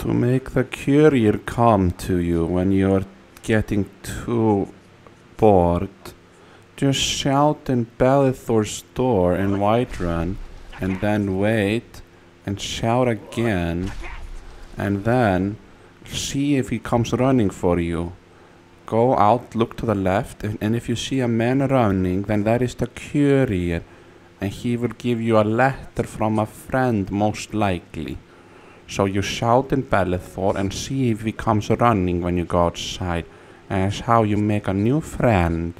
To make the courier come to you when you're getting too bored, just shout in Belethor's door in Whiterun, and then wait and shout again, and then see if he comes running for you. Go out, look to the left, and, and if you see a man running, then that is the courier, and he will give you a letter from a friend, most likely. So you shout in Belethor and see if he comes running when you go outside. That's how you make a new friend.